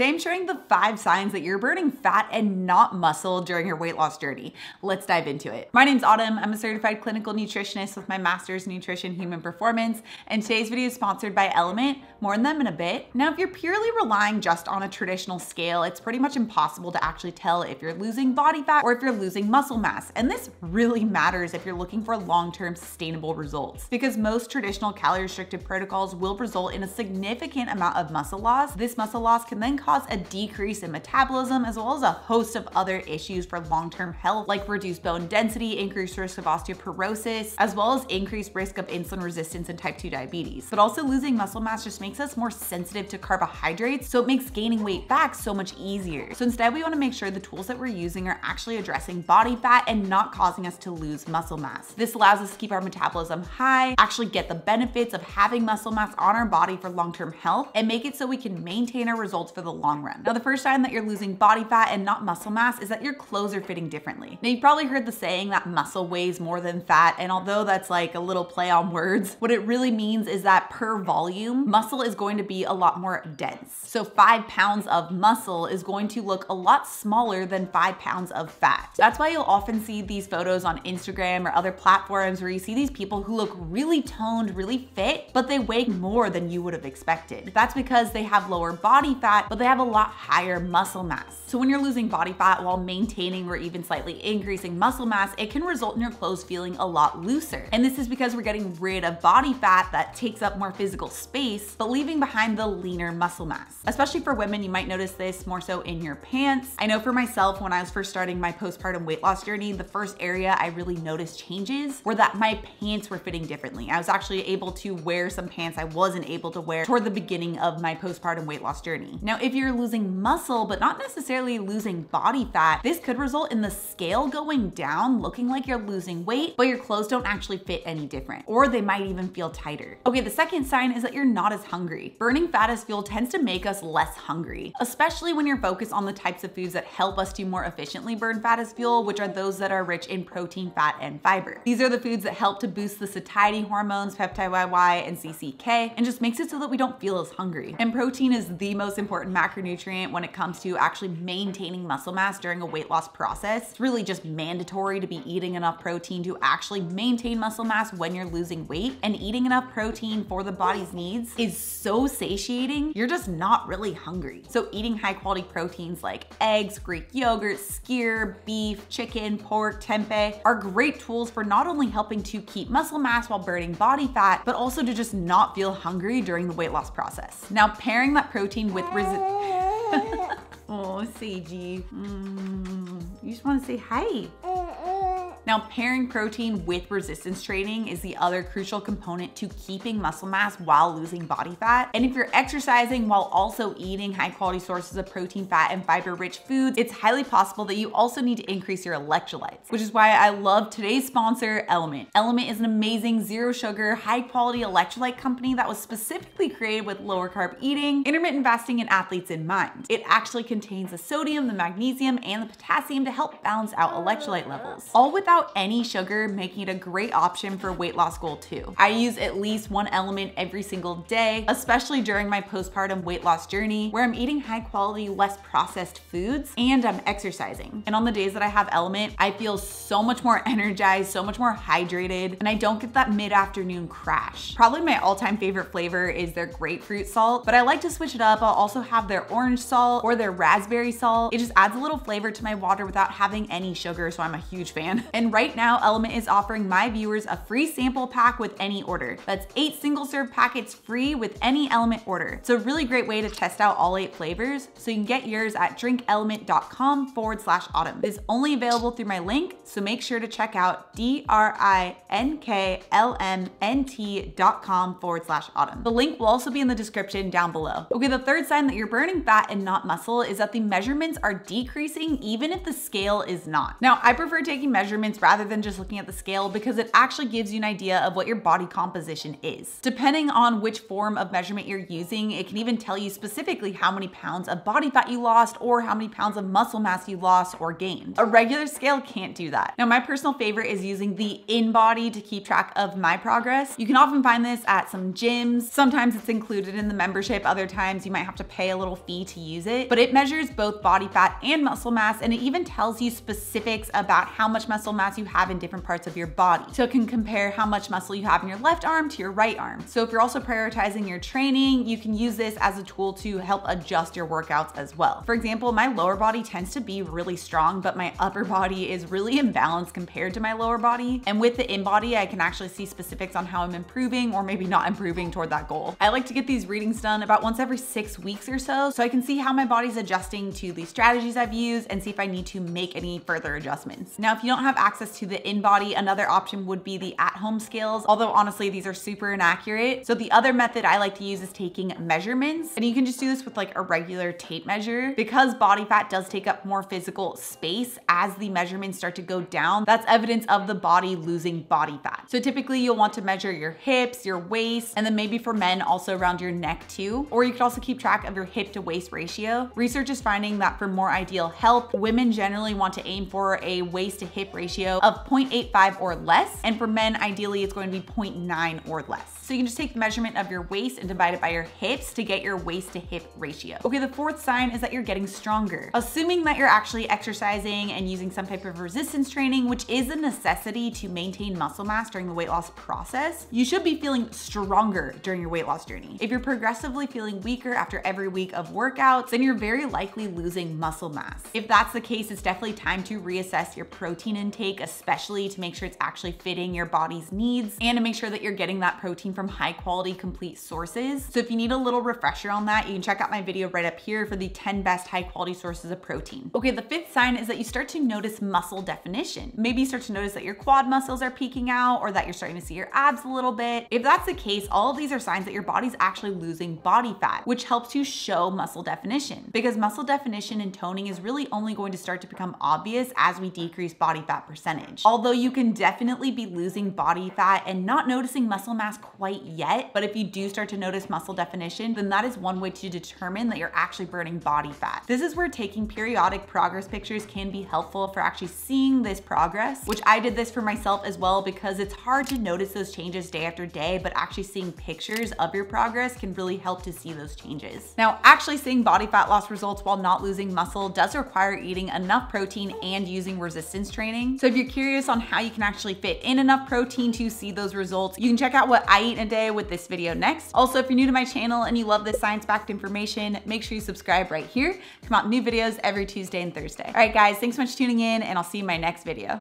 Today I'm showing the five signs that you're burning fat and not muscle during your weight loss journey. Let's dive into it. My name's Autumn. I'm a certified clinical nutritionist with my master's in nutrition human performance, and today's video is sponsored by LMNT. More on them in a bit. Now, if you're purely relying just on a traditional scale, it's pretty much impossible to actually tell if you're losing body fat or if you're losing muscle mass. And this really matters if you're looking for long-term sustainable results because most traditional calorie restricted protocols will result in a significant amount of muscle loss. This muscle loss can then cause a decrease in metabolism as well as a host of other issues for long-term health like reduced bone density, increased risk of osteoporosis, as well as increased risk of insulin resistance and type 2 diabetes. But also losing muscle mass just makes us more sensitive to carbohydrates, so it makes gaining weight back so much easier. So instead we wanna make sure the tools that we're using are actually addressing body fat and not causing us to lose muscle mass. This allows us to keep our metabolism high, actually get the benefits of having muscle mass on our body for long-term health, and make it so we can maintain our results for the long run. Now, the first sign that you're losing body fat and not muscle mass is that your clothes are fitting differently. Now, you've probably heard the saying that muscle weighs more than fat, and although that's like a little play on words, what it really means is that per volume, muscle is going to be a lot more dense. So five pounds of muscle is going to look a lot smaller than five pounds of fat. That's why you'll often see these photos on Instagram or other platforms where you see these people who look really toned, really fit, but they weigh more than you would have expected. That's because they have lower body fat, but they have a lot higher muscle mass. So when you're losing body fat while maintaining or even slightly increasing muscle mass, it can result in your clothes feeling a lot looser. And this is because we're getting rid of body fat that takes up more physical space, but leaving behind the leaner muscle mass. Especially for women, you might notice this more so in your pants. I know for myself, when I was first starting my postpartum weight loss journey, the first area I really noticed changes were that my pants were fitting differently. I was actually able to wear some pants I wasn't able to wear toward the beginning of my postpartum weight loss journey. Now, if you're losing muscle, but not necessarily losing body fat, this could result in the scale going down, looking like you're losing weight, but your clothes don't actually fit any different, or they might even feel tighter. Okay, the second sign is that you're not as hungry. Burning fat as fuel tends to make us less hungry, especially when you're focused on the types of foods that help us to more efficiently burn fat as fuel, which are those that are rich in protein, fat, and fiber. These are the foods that help to boost the satiety hormones, peptide YY, and CCK, and just makes it so that we don't feel as hungry. And protein is the most important macronutrient when it comes to actually maintaining muscle mass during a weight loss process. It's really just mandatory to be eating enough protein to actually maintain muscle mass when you're losing weight. And eating enough protein for the body's needs is so satiating, you're just not really hungry. So eating high quality proteins like eggs, Greek yogurt, skyr, beef, chicken, pork, tempeh are great tools for not only helping to keep muscle mass while burning body fat, but also to just not feel hungry during the weight loss process. Now pairing that protein with resi- Oh, Seiji. Mm, you just want to say hi. Now, pairing protein with resistance training is the other crucial component to keeping muscle mass while losing body fat. And if you're exercising while also eating high quality sources of protein, fat, and fiber rich foods, it's highly possible that you also need to increase your electrolytes, which is why I love today's sponsor, LMNT. LMNT is an amazing zero sugar, high quality electrolyte company that was specifically created with lower carb eating, intermittent fasting, and athletes in mind. It actually contains the sodium, the magnesium, and the potassium to help balance out electrolyte levels, all without any sugar, making it a great option for weight loss goal too. I use at least one LMNT every single day, especially during my postpartum weight loss journey, where I'm eating high quality, less processed foods, and I'm exercising. And on the days that I have LMNT, I feel so much more energized, so much more hydrated, and I don't get that mid-afternoon crash. Probably my all-time favorite flavor is their grapefruit salt, but I like to switch it up. I'll also have their orange salt or their raspberry salt. It just adds a little flavor to my water without having any sugar, so I'm a huge fan. And right now, LMNT is offering my viewers a free sample pack with any order. That's eight single serve packets free with any LMNT order. It's a really great way to test out all eight flavors, so you can get yours at drinklmnt.com forward slash autumn. It's only available through my link, so make sure to check out D-R-I-N-K-L-M-N-T.com forward slash autumn. The link will also be in the description down below. Okay, the third sign that you're burning fat and not muscle is that the measurements are decreasing even if the scale is not. Now, I prefer taking measurements rather than just looking at the scale because it actually gives you an idea of what your body composition is. Depending on which form of measurement you're using, it can even tell you specifically how many pounds of body fat you lost or how many pounds of muscle mass you lost or gained. A regular scale can't do that. Now, my personal favorite is using the InBody to keep track of my progress. You can often find this at some gyms. Sometimes it's included in the membership. Other times you might have to pay a little fee to use it, but it measures both body fat and muscle mass. And it even tells you specifics about how much muscle mass you have in different parts of your body. So it can compare how much muscle you have in your left arm to your right arm. So if you're also prioritizing your training, you can use this as a tool to help adjust your workouts as well. For example, my lower body tends to be really strong, but my upper body is really imbalanced compared to my lower body. And with the InBody, I can actually see specifics on how I'm improving or maybe not improving toward that goal. I like to get these readings done about once every six weeks or so, so I can see how my body's adjusting to the strategies I've used and see if I need to make any further adjustments. Now, if you don't have access to the InBody. another option would be the at-home scales, although honestly, these are super inaccurate. So the other method I like to use is taking measurements, and you can just do this with like a regular tape measure. Because body fat does take up more physical space as the measurements start to go down, that's evidence of the body losing body fat. So typically you'll want to measure your hips, your waist, and then maybe for men also around your neck too. Or you could also keep track of your hip to waist ratio. Research is finding that for more ideal health, women generally want to aim for a waist to hip ratio of 0.85 or less. And for men, ideally it's going to be 0.9 or less. So you can just take the measurement of your waist and divide it by your hips to get your waist to hip ratio. Okay, the fourth sign is that you're getting stronger. Assuming that you're actually exercising and using some type of resistance training, which is a necessity to maintain muscle mass during the weight loss process, you should be feeling stronger during your weight loss journey. If you're progressively feeling weaker after every week of workouts, then you're very likely losing muscle mass. If that's the case, it's definitely time to reassess your protein intake, especially to make sure it's actually fitting your body's needs and to make sure that you're getting that protein from high quality complete sources. So if you need a little refresher on that, you can check out my video right up here for the 10 best high quality sources of protein. Okay, the fifth sign is that you start to notice muscle definition. Maybe you start to notice that your quad muscles are peeking out or that you're starting to see your abs a little bit. If that's the case, all of these are signs that your body's actually losing body fat, which helps you show muscle definition because muscle definition and toning is really only going to start to become obvious as we decrease body fat percentage. Although you can definitely be losing body fat and not noticing muscle mass quite quite yet, but if you do start to notice muscle definition, then that is one way to determine that you're actually burning body fat. This is where taking periodic progress pictures can be helpful for actually seeing this progress, which I did this for myself as well because it's hard to notice those changes day after day, but actually seeing pictures of your progress can really help to see those changes. Now, actually seeing body fat loss results while not losing muscle does require eating enough protein and using resistance training. So if you're curious on how you can actually fit in enough protein to see those results, you can check out what I eat a day with this video next. Also, if you're new to my channel and you love this science-backed information, make sure you subscribe right here. Come out new videos every Tuesday and Thursday. All right, guys, thanks so much for tuning in and I'll see you in my next video.